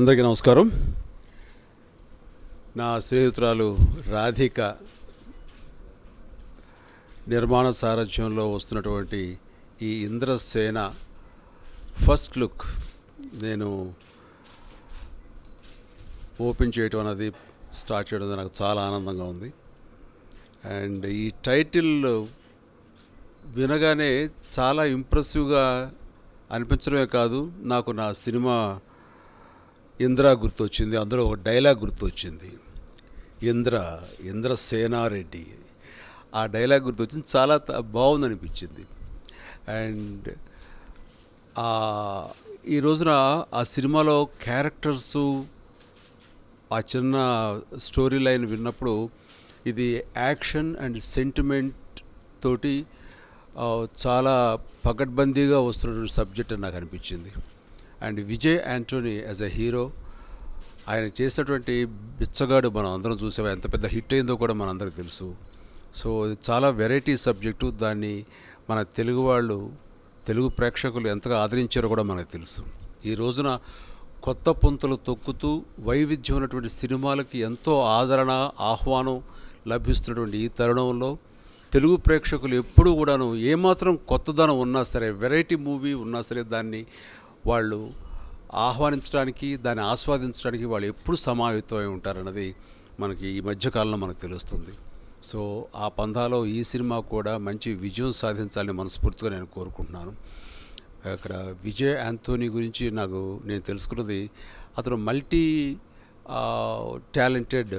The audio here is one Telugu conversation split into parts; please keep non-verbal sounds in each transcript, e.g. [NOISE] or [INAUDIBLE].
అందరికీ నమస్కారం. నా స్నేహితురాలు రాధిక నిర్మాణ సారథ్యంలో వస్తున్నటువంటి ఈ ఇంద్రసేన ఫస్ట్ లుక్ నేను ఓపెన్ చేయటం అనేది స్టార్ట్ చేయడం నాకు చాలా ఆనందంగా ఉంది. అండ్ ఈ టైటిల్ వినగానే చాలా ఇంప్రెసివ్గా అనిపించడమే కాదు నాకు నా సినిమా ఇంద్ర గుర్తొచ్చింది అందులో ఒక డైలాగ్ గుర్తొచ్చింది. ఇంద్ర ఇంద్ర సేనారెడ్డి. ఆ డైలాగ్ గుర్తొచ్చింది చాలా బాగుంది అనిపించింది అండ్ ఈ రోజున ఆ సినిమాలో క్యారెక్టర్సు ఆ చిన్న స్టోరీ లైన్ విన్నప్పుడు ఇది యాక్షన్ అండ్ సెంటిమెంట్ తోటి చాలా పకడ్బందీగా వస్తున్నటువంటి సబ్జెక్ట్ అని నాకు అనిపించింది. And Vijay Antony as a hero ఆయన చేసినటువంటి బిచ్చగాడు మనం అందరం చూసాం. ఎంత పెద్ద హిట్ అయిందో కూడా మనందరికి తెలుసు. సో చాలా వెరైటీ సబ్జెక్టు. దాన్ని మన తెలుగు వాళ్ళు తెలుగు ప్రేక్షకులు ఎంతగా ఆదరించారో కూడా మనకు తెలుసు. ఈ రోజున కొత్త పుంతలు తొక్కుతూ వైవిధ్యం ఉన్నటువంటి సినిమాలకి ఎంతో ఆదరణ ఆహ్వానం లభిస్తున్నటువంటి ఈ తరుణంలో తెలుగు ప్రేక్షకులు ఎప్పుడూ కూడాను ఏమాత్రం కొత్తదనం ఉన్నా సరే వెరైటీ మూవీ ఉన్నా సరే దాన్ని వాళ్ళు ఆహ్వానించడానికి దాన్ని ఆస్వాదించడానికి వాళ్ళు ఎప్పుడు సమావేతమై ఉంటారన్నది మనకి ఈ మధ్యకాలంలో మనకు తెలుస్తుంది. సో ఆ పందాలో ఈ సినిమా కూడా మంచి విజయం సాధించాలని మనస్ఫూర్తిగా నేను కోరుకుంటున్నాను. అక్కడ విజయ్ యాంథోనీ గురించి నాకు నేను తెలుసుకున్నది అతను మల్టీ టాలెంటెడ్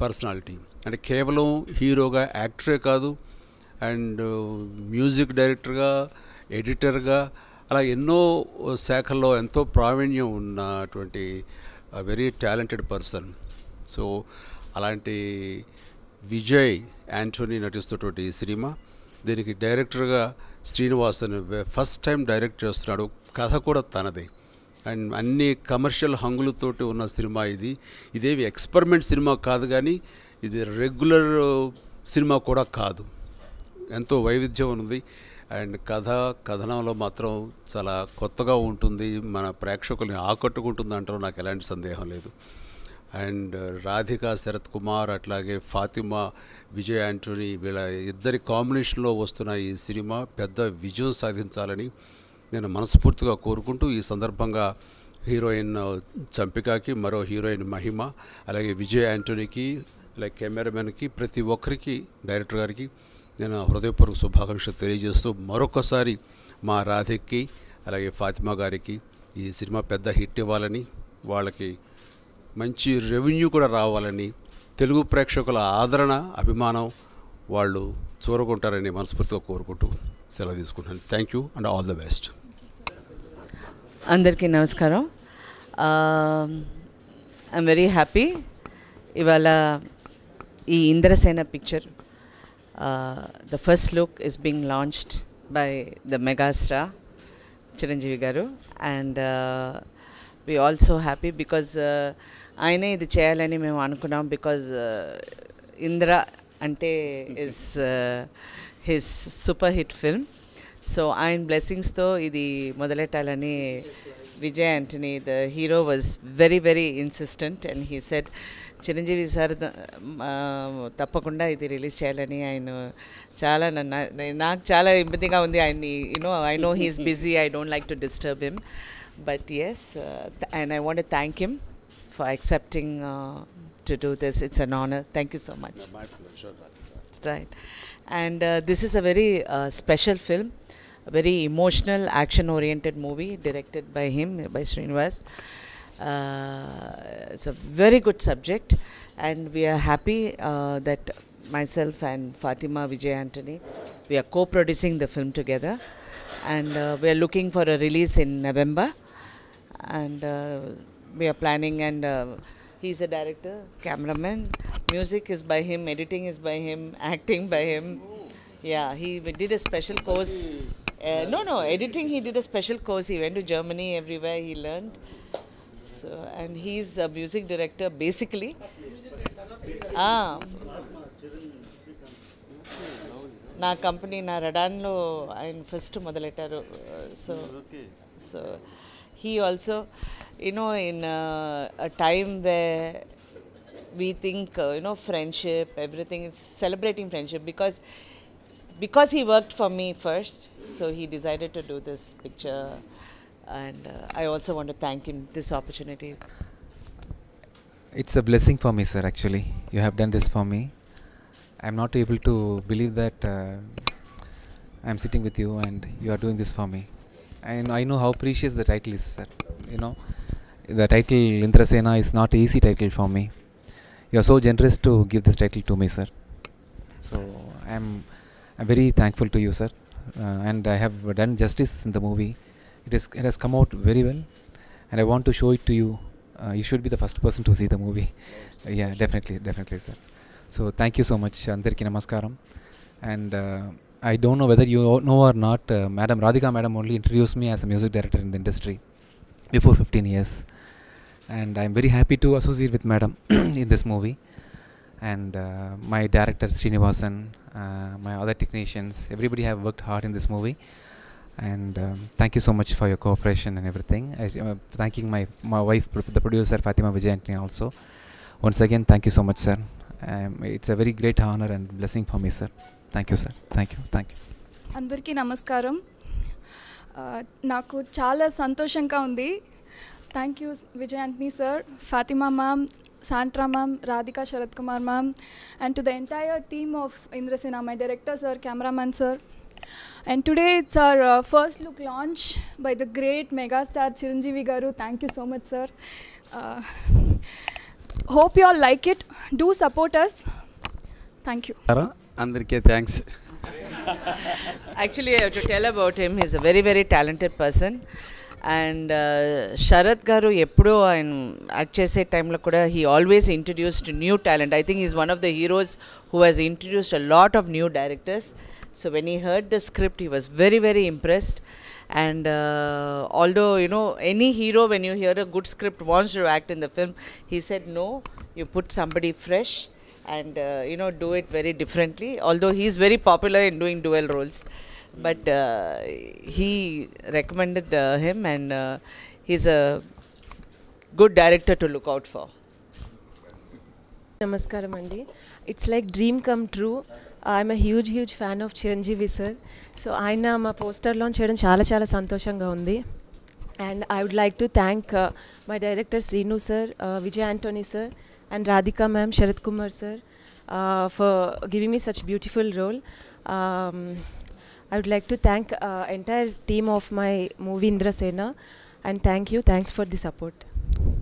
పర్సనాలిటీ. అంటే కేవలం హీరోగా యాక్టరే కాదు అండ్ మ్యూజిక్ డైరెక్టర్గా ఎడిటర్గా అలా ఎన్నో శాఖల్లో ఎంతో ప్రావీణ్యం ఉన్నటువంటి వెరీ టాలెంటెడ్ పర్సన్. సో అలాంటి విజయ్ యాంటోనీ నటిస్తున్నటువంటి ఈ సినిమా దీనికి డైరెక్టర్గా శ్రీనివాసన్ ఫస్ట్ టైం డైరెక్ట్ చేస్తున్నాడు. కథ కూడా తనదే. అండ్ అన్ని కమర్షియల్ హంగులతోటి ఉన్న సినిమా ఇది. ఇదేవి ఎక్స్పెరిమెంట్ సినిమా కాదు కానీ ఇది రెగ్యులర్ సినిమా కూడా కాదు. ఎంతో వైవిధ్యం ఉంది అండ్ కథ కథనంలో మాత్రం చాలా కొత్తగా ఉంటుంది. మన ప్రేక్షకుల్ని ఆకట్టుకుంటుంది అంటారు నాకు ఎలాంటి సందేహం లేదు. అండ్ రాధిక శరత్ కుమార్ అట్లాగే ఫాతిమా విజయ్ యాంటోనీ వీళ్ళ ఇద్దరి కాంబినేషన్లో వస్తున్న ఈ సినిమా పెద్ద విజయం సాధించాలని నేను మనస్ఫూర్తిగా కోరుకుంటూ ఈ సందర్భంగా హీరోయిన్ చంపికకి మరో హీరోయిన్ మహిమ అలాగే విజయ్ యాంటోనీకి అలాగే కెమెరామెన్కి ప్రతి ఒక్కరికి డైరెక్టర్ గారికి నేను హృదయపూర్వక శుభాకాంక్షలు తెలియజేస్తూ మరొకసారి మా రాధిక్కి అలాగే ఫాతిమా గారికి ఈ సినిమా పెద్ద హిట్ ఇవ్వాలని వాళ్ళకి మంచి రెవెన్యూ కూడా రావాలని తెలుగు ప్రేక్షకుల ఆదరణ అభిమానం వాళ్ళు చూరకుంటారని మనస్ఫూర్తిగా కోరుకుంటూ సెలవు తీసుకుంటాను thank you and all the best అందరికీ నమస్కారం. ఐఎమ్ వెరీ హ్యాపీ ఇవాళ ఈ Indrasena picture the first look is being launched by the megastar Chiranjeevi గారు and we also happy because ఆయనే ఇది చేయాలని మేము అనుకున్నాం బికాజ్ ఇంద్ర అంటే is his super hit film so ఆయన బ్లెస్సింగ్స్తో ఇది మొదలెట్టాలని Vijay Antony the hero was very very insistent and he said Chiranjeevi sir తప్పకుండా ఇది రిలీజ్ చేయాలని ఆయన చాలా నన్ను నాకు చాలా ఇబ్బందిగా ఉంది. ఆయన్ని you know I know he's busy I don't like to disturb him but yes and I want thank him for accepting to do this it's an honour thank you so much right. And uh, this is a very uh, special film. A very emotional action oriented movie directed by uh, it's a very good subject and we are happy uh, that myself and Fatima Vijay Anthony we are co-producing the film together. And uh, we are looking for a release in November. And we are planning and he's a director cameraman. Music is by him editing is by him [LAUGHS] acting by him. Yeah he did a special course. Uh, no no editing he did a special course. He went to germany everywhere he learned so and he's a music director basically ah నా కంపెనీ నా రడాన్లో ఆయన ఫస్ట్ మొదలెట్టారు so so he also you know, in uh, a time where we think, uh, you know, friendship, everything is celebrating friendship because because he worked for me first, so he and uh, I also want to thank him this opportunity. It's a blessing for me, sir. Actually, you have done this for me. I'm not able to believe that uh, I'm sitting with you and you are doing this for me. And I know how precious the title is, sir. You know, the title Indrasena is not an easy title for me. You are so generous to give this title to me, sir. So I'm I'm very thankful to you, sir. Uh, and I have done justice in the movie. It is it has come out very well, and I want to show it to you. Uh, you should be the first person to see the movie. Uh, yeah, definitely, definitely, sir. So thank you so much, Andarki Namaskaram. And uh, I don't know whether you know or not, uh, Madam Radhika Madam only introduced me as a music director in the industry before 15 years. And I'm very happy to associate with Madam [CLEARS THROAT] in this movie. And uh, my director Srinivasan, uh, my other technicians, everybody have worked hard in this movie And um, thank you so much for your cooperation and everything. I, am thanking my, my wife, the producer Fatima Vijayantini also. Once again, thank you so much, sir. Um, it's a very great honor and blessing for me, sir. Thank you, sir. Thank you. Thank you. అందరికీ నమస్కారం ఆ, నాకు చాలా సంతోషంగా ఉంది thank you Vijay Antony sir Fatima ma'am Sandra ma'am Radhika Sarath Kumar ma'am and to the entire team of Indrasena my director sir cameraman sir and today it's our first look launch by the great megastar Chiranjeevi garu thank you so much sir hope you all like it do support us thank you అందరికీ thanks Actually, I have to tell about him. He's a very, very talented person. And Sarath garu ఎప్పుడూ ఆయన యాక్ట్ చేసే టైంలో కూడా he always introduced new talent I think is one of the heroes who has introduced a lot of new directors So when he heard the script, he was very, very impressed. And uh, although, you know, any hero, when you hear a good script, wants to act in the film, he said, no, you put somebody fresh and, uh, you know, do it very differently. Although he's very popular in doing dual roles. But uh, he recommended uh, him and uh, he's a good director to look out for. నమస్కారం అండి. It's like dream come true I'm a huge huge fan of Chiranjeevi sir so ఆయన మా పోస్టర్ లాంచ్ చేయడం చాలా చాలా సంతోషంగా ఉంది. And I would like to thank my director Srinu sir Vijay Antony sir and Radhika ma'am Sarath Kumar sir for giving me such beautiful role I would like to thank entire team of my movie Indrasena and thank you thanks for the support